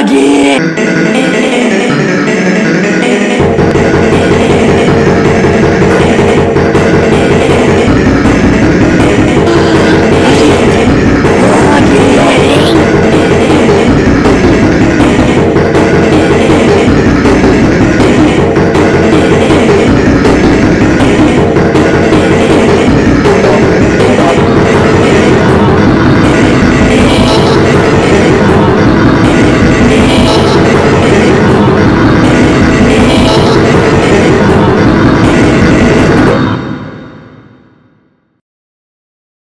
Aqui.